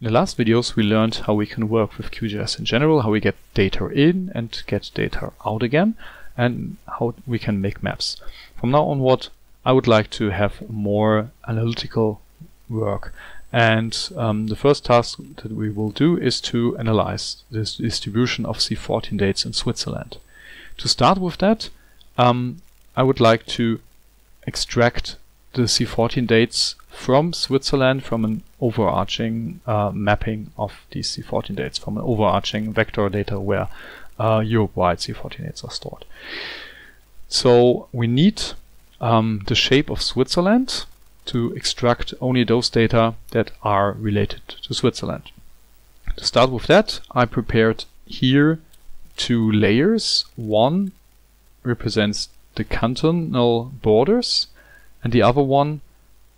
In the last videos we learned how we can work with QGIS in general, how we get data in and get data out again, and how we can make maps. From now onward I would like to have more analytical work. And um, the first task that we will do is to analyze this distribution of C14 dates in Switzerland. To start with that, um, I would like to extract the C14 dates from Switzerland from an overarching uh, mapping of these C14 dates, from an overarching vector data where uh, Europe-wide C14 dates are stored. So we need um, the shape of Switzerland to extract only those data that are related to Switzerland. To start with that, I prepared here two layers. One represents the cantonal borders and the other one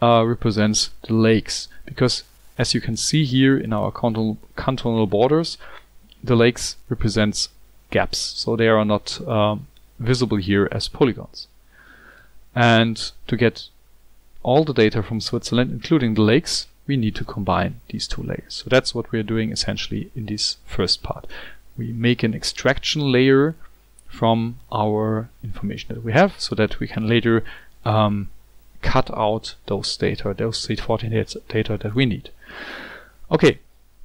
uh, represents the lakes. Because as you can see here in our cantonal, cantonal borders the lakes represents gaps. So they are not um, visible here as polygons. And to get all the data from Switzerland including the lakes we need to combine these two layers. So that's what we're doing essentially in this first part. We make an extraction layer from our information that we have so that we can later um, cut out those data, those C14 data that we need. Okay,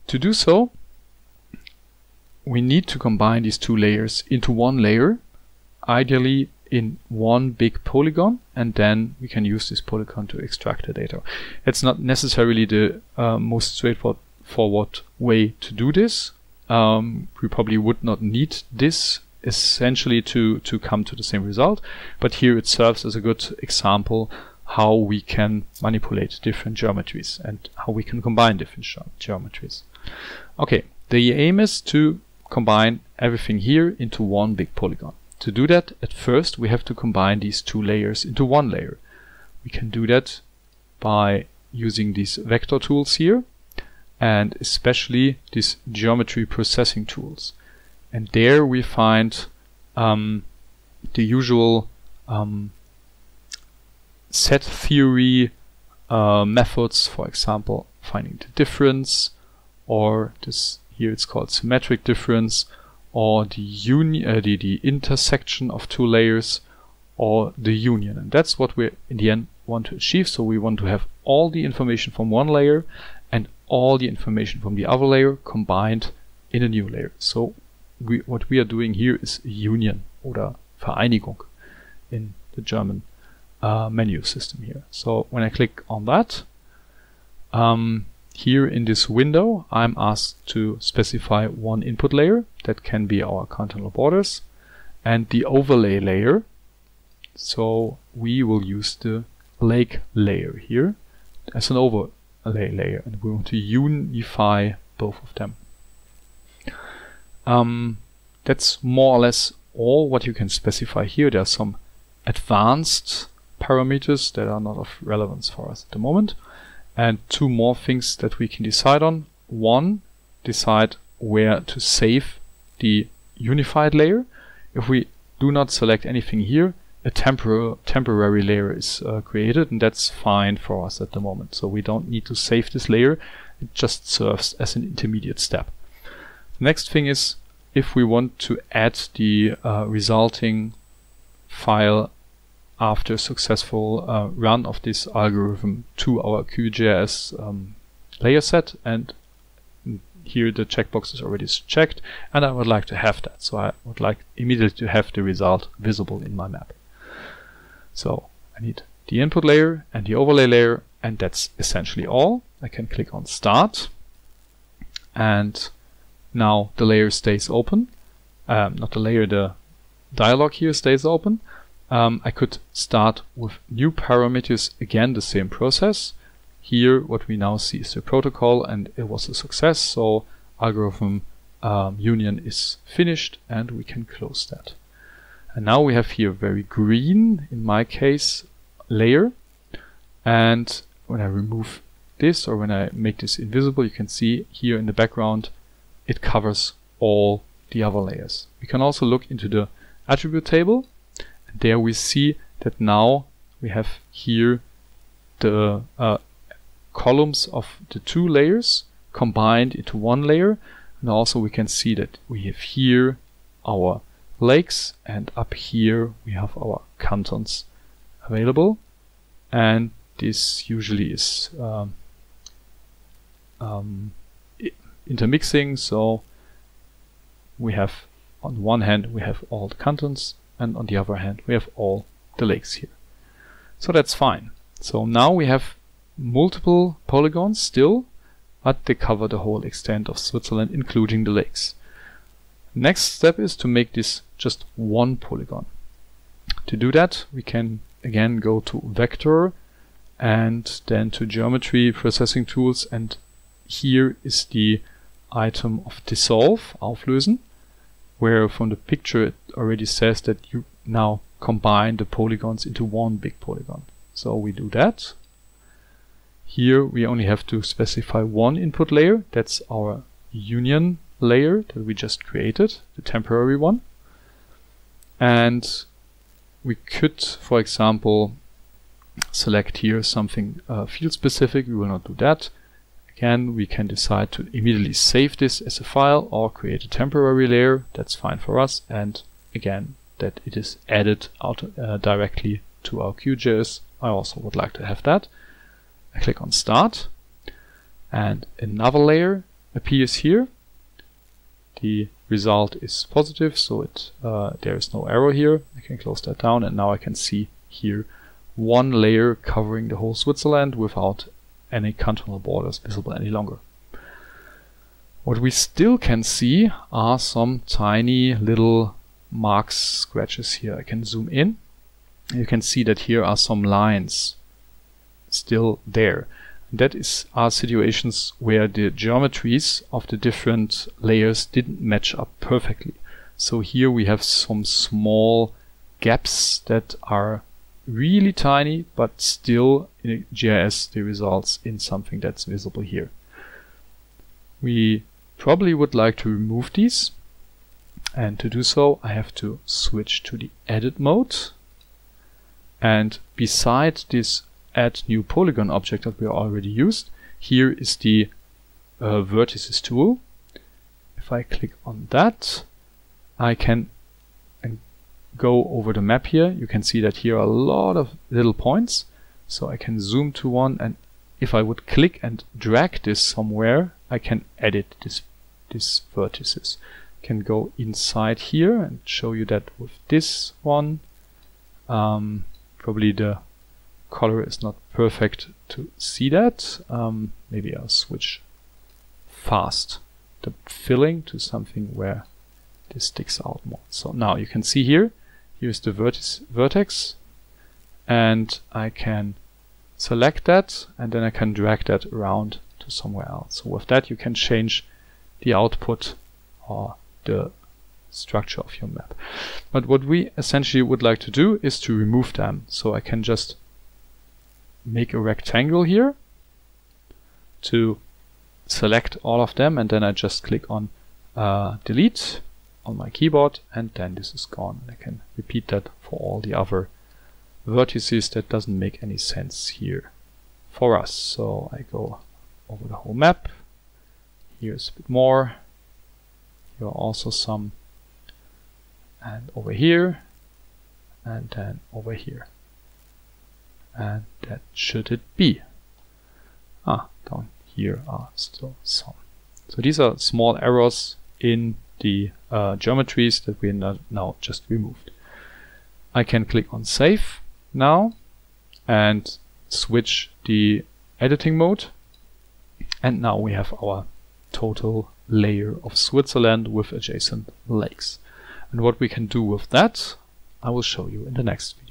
to do so, we need to combine these two layers into one layer, ideally in one big polygon, and then we can use this polygon to extract the data. It's not necessarily the uh, most straightforward way to do this. Um, we probably would not need this essentially to, to come to the same result, but here it serves as a good example how we can manipulate different geometries and how we can combine different geometries. Okay, the aim is to combine everything here into one big polygon. To do that, at first we have to combine these two layers into one layer. We can do that by using these vector tools here and especially these geometry processing tools. And there we find um, the usual um, set theory uh, methods, for example, finding the difference, or this here it's called symmetric difference, or the union, uh, the, the intersection of two layers, or the union. And that's what we in the end want to achieve. So we want to have all the information from one layer and all the information from the other layer combined in a new layer. So we, what we are doing here is union oder Vereinigung in the German uh, menu system here. So when I click on that, um, here in this window, I'm asked to specify one input layer that can be our cantonal borders and the overlay layer. So we will use the lake layer here as an overlay layer and we want to unify both of them. Um, that's more or less all what you can specify here. There are some advanced parameters that are not of relevance for us at the moment. And two more things that we can decide on. One, decide where to save the unified layer. If we do not select anything here, a tempor temporary layer is uh, created and that's fine for us at the moment. So we don't need to save this layer. It just serves as an intermediate step. The next thing is if we want to add the uh, resulting file after a successful uh, run of this algorithm to our QGIS um, layer set. And here the checkbox is already checked and I would like to have that. So I would like immediately to have the result visible in my map. So I need the input layer and the overlay layer and that's essentially all. I can click on start. And now the layer stays open. Um, not the layer the dialog here stays open um, I could start with new parameters, again the same process. Here what we now see is the protocol and it was a success, so algorithm um, union is finished and we can close that. And now we have here very green, in my case, layer. And when I remove this or when I make this invisible, you can see here in the background, it covers all the other layers. We can also look into the attribute table there we see that now we have here the uh, columns of the two layers combined into one layer. And also we can see that we have here our lakes and up here we have our cantons available. And this usually is um, um, intermixing. So we have on one hand we have all the cantons and on the other hand we have all the lakes here. So that's fine. So now we have multiple polygons still but they cover the whole extent of Switzerland including the lakes. Next step is to make this just one polygon. To do that we can again go to vector and then to geometry processing tools. And here is the item of dissolve, auflösen, where from the picture it already says that you now combine the polygons into one big polygon. So we do that. Here we only have to specify one input layer, that's our union layer that we just created, the temporary one. And we could, for example, select here something uh, field specific, we will not do that. We can decide to immediately save this as a file or create a temporary layer. That's fine for us. And again, that it is added out uh, directly to our QGIS. I also would like to have that. I click on Start and another layer appears here. The result is positive, so it uh, there is no error here. I can close that down and now I can see here one layer covering the whole Switzerland without any cantonal borders visible any longer. What we still can see are some tiny little marks, scratches here. I can zoom in. You can see that here are some lines still there. That is are situations where the geometries of the different layers didn't match up perfectly. So here we have some small gaps that are really tiny, but still in GIS the results in something that's visible here. We probably would like to remove these and to do so I have to switch to the edit mode and beside this add new polygon object that we already used here is the uh, vertices tool if I click on that I can go over the map here, you can see that here are a lot of little points. So I can zoom to one and if I would click and drag this somewhere, I can edit this, this vertices. Can go inside here and show you that with this one. Um, probably the color is not perfect to see that. Um, maybe I'll switch fast the filling to something where this sticks out more. So now you can see here here's the vertex, vertex and I can select that and then I can drag that around to somewhere else. So with that you can change the output or the structure of your map. But what we essentially would like to do is to remove them. So I can just make a rectangle here to select all of them and then I just click on uh, delete on my keyboard and then this is gone. I can repeat that for all the other vertices that doesn't make any sense here for us. So I go over the whole map. Here's a bit more. Here are also some and over here and then over here. And that should it be. Ah, down here are still some. So these are small errors in the uh, geometries that we now just removed. I can click on save now and switch the editing mode and now we have our total layer of Switzerland with adjacent lakes. And what we can do with that, I will show you in the next video.